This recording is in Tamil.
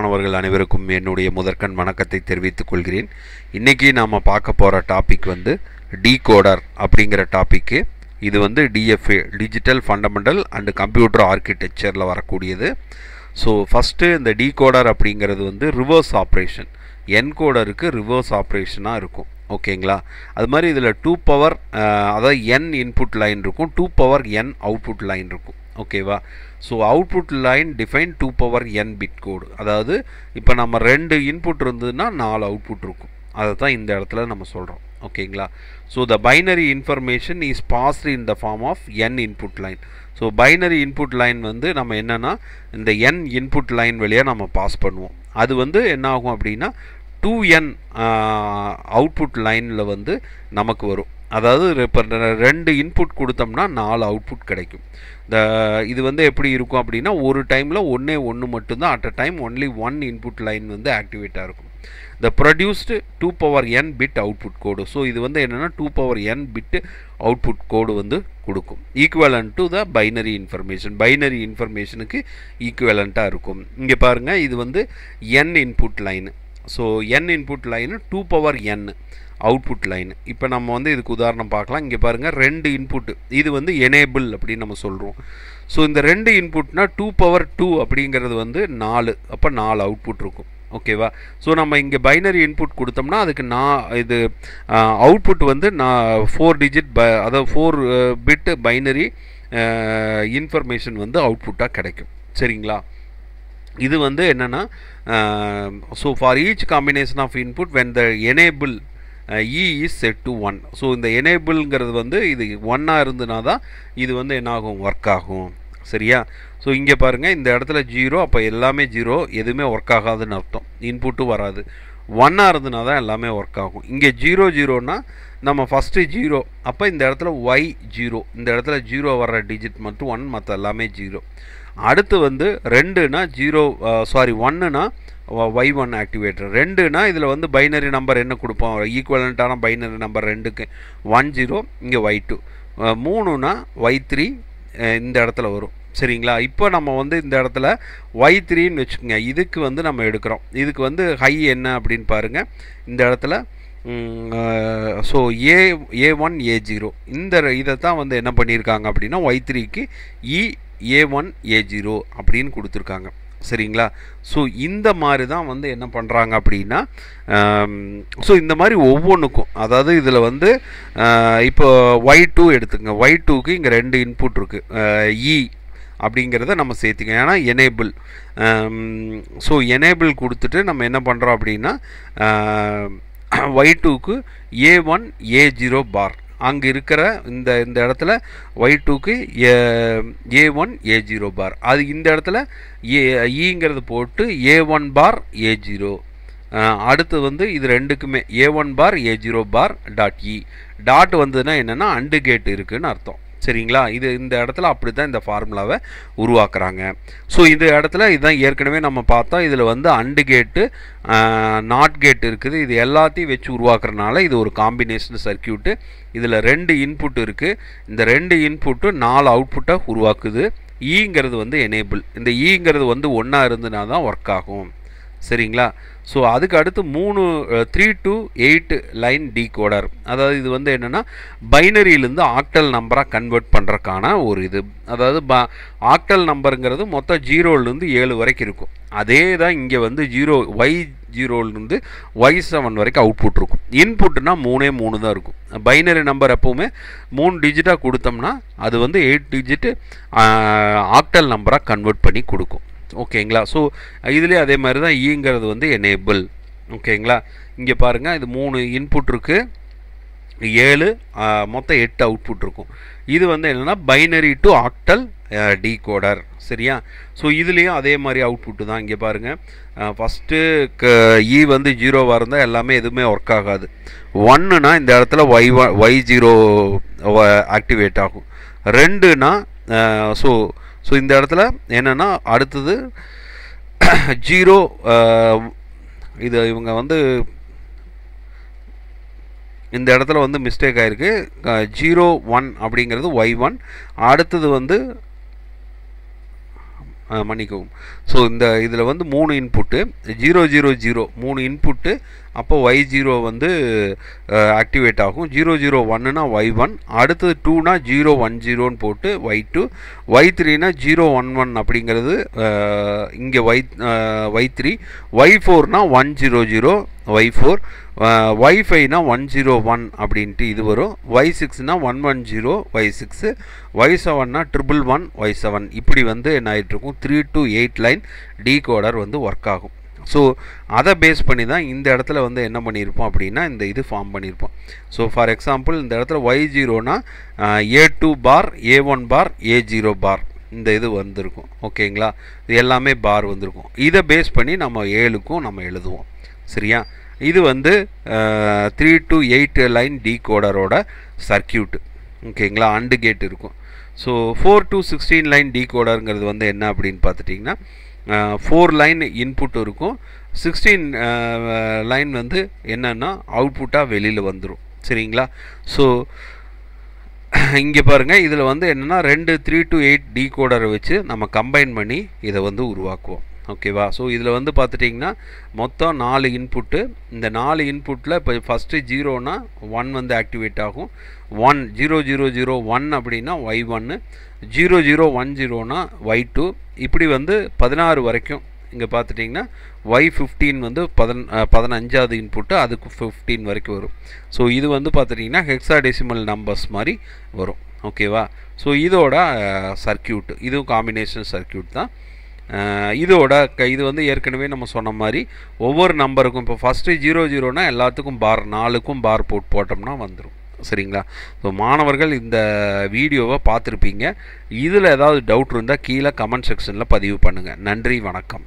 மாணவர்கள் அனைவருக்கும் என்னுடைய முதற்கண் வணக்கத்தை தெரிவித்துக் கொள்கிறேன். இன்றைக்கி நாம் பார்க்க போகிற டாபிக் வந்து டீகோடர் அப்படிங்கிற டாப்பிக்கு இது வந்து DFA digital fundamental and computer ஆர்கிடெக்சரில் வரக்கூடியது. ஸோ ஃபஸ்ட்டு இந்த டீகோடர் அப்படிங்கிறது வந்து ரிவர்ஸ் ஆப்ரேஷன் என்கோடருக்கு ரிவர்ஸ் ஆப்ரேஷனாக இருக்கும். ஓகேங்களா அது மாதிரி இதில் டூ பவர் அதாவது என் இன்புட் லைன் இருக்கும் two power N output line இருக்கும். ஓகேவா so output line define two power N bit code அதாவது இப்போ நம்ம ரெண்டு இன்புட் இருந்ததுன்னா நாலு அவுட்புட் இருக்கும். அதை தான் இந்த இடத்துல நம்ம சொல்கிறோம் ஓகேங்களா so the binary information is passed in the form of N input line so binary input line வந்து நம்ம என்னென்னா இந்த என் இன்புட் லைன் வழியாக நம்ம பாஸ் பண்ணுவோம். அது வந்து என்ன ஆகும் அப்படின்னா டூ என் அவுட்புட் லைனில் வந்து நமக்கு வரும். அதாவது இப்போ ரெண்டு இன்புட் கொடுத்தோம்னா நாலு அவுட்புட் கிடைக்கும். இந்த இது வந்து எப்படி இருக்கும் அப்படின்னா ஒரு டைமில் ஒன்றே ஒன்று மட்டும்தான் at a time only one input line வந்து ஆக்டிவேட்டாக இருக்கும். The produced two power N bit output code so இது வந்து என்னென்னா two power N bit output code வந்து கொடுக்கும். Equivalent to the binary information binary இன்ஃபர்மேஷனுக்கு ஈக்குவலண்ட்டாக இருக்கும். இங்கே பாருங்கள் இது வந்து N input line so N input line two power N output line இப்போ நம்ம வந்து இதுக்கு உதாரணம் பார்க்கலாம். இங்கே பாருங்கள் ரெண்டு இன்புட்டு இது வந்து எனேபிள் அப்படின்னு நம்ம சொல்கிறோம் ஸோ இந்த ரெண்டு இன்புட்னா டூ பவர் டூ அப்படிங்கிறது வந்து நாலு. அப்போ நாலு அவுட்புட் இருக்கும். ஓகேவா ஸோ நம்ம இங்கே பைனரி இன்புட் கொடுத்தோம்னா அதுக்கு நான் இது அவுட்புட் வந்து நான் ஃபோர் டிஜிட் ப அதாவது ஃபோர் பிட்டு பைனரி இன்ஃபர்மேஷன் வந்து அவுட்புட்டாக கிடைக்கும். சரிங்களா? இது வந்து என்னென்னா so for each combination of input when the enable E is set to one so இந்த எனேபிள்ங்கிறது வந்து இது ஒன்னாக இருந்ததுனா தான் இது வந்து என்னாகும்? ஒர்க் ஆகும். சரியா? ஸோ இங்கே பாருங்கள் இந்த இடத்துல ஜீரோ அப்போ எல்லாமே ஜீரோ எதுவுமே ஒர்க் ஆகாதுன்னு அர்த்தம். இன்புட்டும் வராது. ஒன்னாக இருந்ததுனா தான் எல்லாமே ஒர்க் ஆகும். இங்கே ஜீரோ ஜீரோனா நம்ம ஃபஸ்ட்டு ஜீரோ அப்போ இந்த இடத்துல ஒய் ஜீரோ இந்த இடத்துல ஜீரோ வர்ற டிஜிட் மட்டும் ஒன் மற்ற எல்லாமே ஜீரோ அடுத்து வந்து ரெண்டுனா ஜீரோ சாரி ஒன்றுனா ஒய் ஒன் ஆக்டிவேட்டர் ரெண்டுனா இதில் வந்து பைனரி நம்பர் என்ன கொடுப்போம்? ஈக்குவலண்ட்டான பைனரி நம்பர் ரெண்டுக்கு. ஒன் ஜீரோ இங்கே ஒய் டூ மூணுனா ஒய் த்ரீ இந்த இடத்துல வரும். சரிங்களா? இப்போ நம்ம வந்து இந்த இடத்துல ஒய் த்ரீன்னு வச்சுக்கோங்க. இதுக்கு வந்து நம்ம எடுக்கிறோம். இதுக்கு வந்து ஹை என்ன அப்படின்னு பாருங்கள் இந்த இடத்துல so A A one A zero இந்த இதை தான் வந்து என்ன பண்ணியிருக்காங்க அப்படின்னா ஒய் த்ரீக்கு இ ஏ ஒன் ஏ ஜீரோ அப்படின்னு கொடுத்துருக்காங்க. சரிங்களா? ஸோ இந்த மாதிரி தான் வந்து என்ன பண்ணுறாங்க அப்படின்னா ஸோ இந்த மாதிரி ஒவ்வொன்றுக்கும் அதாவது இதில் வந்து இப்போ ஒய் டூ எடுத்துங்க ஒய் டூக்கு இங்கே ரெண்டு இன்புட் இருக்குது இ அப்படிங்கிறத நம்ம சேர்த்திக்க ஏன்னா எனேபிள் ஸோ எனேபிள் கொடுத்துட்டு நம்ம என்ன பண்ணுறோம் அப்படின்னா ஒய் டூக்கு ஏ ஒன் ஏ ஜீரோ பார் அங்கே இருக்கிற இந்த இந்த இடத்துல ஒய் டூக்கு ஏ ஒன் ஏ ஜீரோ பார் அது இந்த இடத்துல ஏ ஈங்கிறது போட்டு ஏ ஒன் பார் ஏ ஜீரோ அடுத்து வந்து இது ரெண்டுக்குமே A one bar A zero bar dot E dot வந்ததுன்னா என்னென்னா அண்டு கேட் இருக்குதுன்னு அர்த்தம். சரிங்களா? இது இந்த இடத்துல அப்படி தான் இந்த ஃபார்முலாவை உருவாக்குறாங்க. ஸோ இந்த இடத்துல இதுதான் ஏற்கனவே நம்ம பார்த்தோம். இதில் வந்து அண்டு கேட்டு நாட் கேட் இருக்குது. இது எல்லாத்தையும் வச்சு உருவாக்குறனால இது ஒரு காம்பினேஷன் சர்க்கியூட்டு இதில் ரெண்டு இன்புட் இருக்குது இந்த ரெண்டு இன்புட்டு நாலு அவுட்புட்டை உருவாக்குது. E ஈங்கிறது வந்து எனேபிள் இந்த e ஈங்கிறது வந்து ஒன்றா இருந்ததுனால தான் ஒர்க் ஆகும். சரிங்களா? ஸோ அதுக்கு அடுத்து மூணு three to eight line decoder அதாவது இது வந்து என்னென்னா பைனரியிலேருந்து ஆக்டல் நம்பராக கன்வெர்ட் பண்ணுறக்கான ஒரு இது. அதாவது ப ஆக்டல் நம்பருங்கிறது மொத்தம் ஜீரோலேருந்து ஏழு வரைக்கும் இருக்கும். அதே தான் இங்கே வந்து ஜீரோ ஒய் ஜீரோலேருந்து ஒய் செவன் வரைக்கும் அவுட்புட் இருக்கும். இன்புட்னா மூணே மூணு தான் இருக்கும். பைனரி நம்பர் எப்போவுமே மூணு டிஜிட்டாக கொடுத்தோம்னா அது வந்து எயிட் டிஜிட்டு ஆக்டல் நம்பராக கன்வெர்ட் பண்ணி கொடுக்கும். ஓகேங்களா? ஸோ இதுலேயே அதே மாதிரி தான் ஈங்கிறது e வந்து எனேபிள் ஓகேங்களா? இங்கே பாருங்கள் இது மூணு இன்புட் இருக்குது ஏழு மொத்தம் எட்டு அவுட்புட் இருக்கும். இது வந்து என்னென்னா பைனரி டு ஆக்டல் டீகோடர் சரியா? ஸோ இதுலேயும் அதே மாதிரி அவுட்புட்டு தான். இங்கே பாருங்கள் ஃபஸ்ட்டு க இ வந்து ஜீரோவாக இருந்தால் எல்லாமே எதுவுமே ஒர்க் ஆகாது. ஒன்றுனா இந்த இடத்துல ஒய் ஒய் ஜீரோ ஆக்டிவேட் ஆகும். ரெண்டுனா ஸோ ஸோ இந்த இடத்துல என்னென்னா அடுத்தது ஜீரோ இது இவங்க வந்து இந்த இடத்துல வந்து மிஸ்டேக் ஆகிருக்கு ஜீரோ ஒன் அப்படிங்கிறது ஒய் ஒன் அடுத்தது வந்து மன்னிக்கவும். ஸோ இந்த இதில் வந்து மூணு இன்புட்டு ஜீரோ ஜீரோ ஜீரோ மூணு இன்புட்டு அப்போ ஒய் ஜீரோ வந்து ஆக்டிவேட் ஆகும். ஜீரோ ஜீரோ ஒன்னுனா ஒய் ஒன் அடுத்தது டூனா ஜீரோ ஒன் ஜீரோன்னு போட்டு ஒய் டூ ஒய் த்ரீனா ஜீரோ ஒன் ஒன் அப்படிங்கிறது இங்கே Y Y three Y ஃபோர்னா one zero zero Y four Y ஃபைவ்னா one zero one அப்படின்ட்டு இது வரும். Y சிக்ஸ்னா one one zero Y six Y செவன்னா triple one Y seven இப்படி வந்து என்ன ஆகிட்டுருக்கும் three to eight line decoder வந்து ஒர்க் ஆகும். ஸோ அதை பேஸ் பண்ணி தான் இந்த இடத்துல வந்து என்ன பண்ணியிருப்போம் அப்படின்னா இந்த இது ஃபார்ம் பண்ணியிருப்போம். ஸோ ஃபார் எக்ஸாம்பிள் இந்த இடத்துல Y ஜீரோனா A two bar A one bar A zero bar இந்த இது வந்திருக்கும். ஓகேங்களா இது எல்லாமே பார் வந்திருக்கும். இதை பேஸ் பண்ணி நம்ம ஏழுக்கும் நம்ம எழுதுவோம். சரியா? இது வந்து த்ரீ டு எயிட் லைன் டீகோடரோட சர்க்கியூட்டு ஓகேங்களா அண்டு கேட் இருக்கும். So four to sixteen line டீகோடருங்கிறது வந்து என்ன அப்படின்னு பார்த்துட்டிங்கன்னா ஃபோர் லைன் இன்புட் இருக்கும். சிக்ஸ்டீன் லைன் வந்து என்னென்னா அவுட்புட்டாக வெளியில் வந்துடும் சரிங்களா? ஸோ இங்கே பாருங்கள் இதில் வந்து என்னென்னா ரெண்டு த்ரீ டு எயிட் டீகோடரை வச்சு நம்ம கம்பைன் பண்ணி இதை வந்து உருவாக்குவோம். ஓகேவா ஸோ இதில் வந்து பார்த்துட்டிங்கன்னா மொத்தம் நாலு இன்புட்டு இந்த நாலு இன்புட்டில் இப்போ ஃபஸ்ட்டு ஜீரோனா ஒன் வந்து ஆக்டிவேட் ஆகும். One zero zero zero one அப்படின்னா ஒய் ஒன்று ஜீரோ ஜீரோ ஒன் ஜீரோனா ஒய் டூ இப்படி வந்து பதினாறு வரைக்கும் இங்கே பார்த்துட்டிங்கன்னா ஒய் ஃபிஃப்டீன் வந்து பதன் பதினஞ்சாவது இன்புட்டு அதுக்கு ஃபிஃப்டீன் வரைக்கும் வரும். ஸோ இது வந்து பார்த்துட்டிங்கன்னா ஹெக்ஸாடெசிமல் நம்பர்ஸ் மாதிரி வரும். ஓகேவா ஸோ இதோட சர்க்கியூட் இதுவும் காம்பினேஷன் சர்க்கியூட் தான். இதோட க இது வந்து ஏற்கனவே நம்ம சொன்ன மாதிரி ஒவ்வொரு நம்பருக்கும் இப்போ ஃபஸ்ட்டு ஜீரோ ஜீரோனா எல்லாத்துக்கும் பார் நாலுக்கும் பார் போட் போட்டோம்னா வந்துடும் சரிங்களா? ஸோ மாணவர்கள் இந்த வீடியோவை பார்த்துருப்பீங்க. இதில் ஏதாவது டவுட் இருந்தால் கீழே கமெண்ட் செக்ஷனில் பதிவு பண்ணுங்கள் நன்றி வணக்கம்.